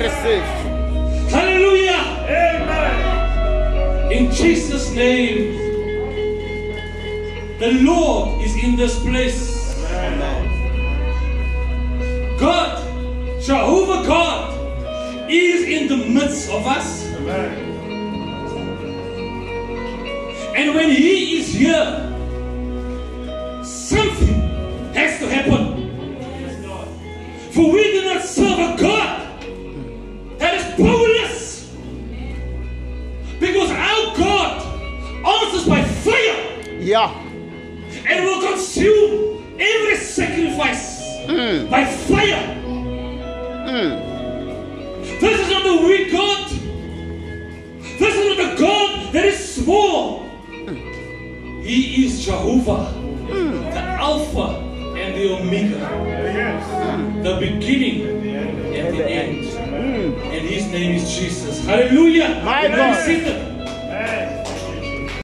receive. Hallelujah. Amen. In Jesus' name, the Lord is in this place. God, Jehovah God, is in the midst of us. And when He is here, something has to happen. For we do not serve a powerless. Because our God answers by fire Yeah. and will consume every sacrifice hmm. by fire. Hmm. This is not a weak God. This is not a God that is small. He is Jehovah, hmm. the Alpha and the Omega, the beginning name is Jesus. Hallelujah. My You God.